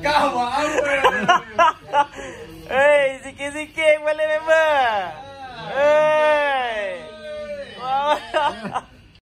Kau buat apa? Hei, sikit-sikit boleh member. Hei. Wow.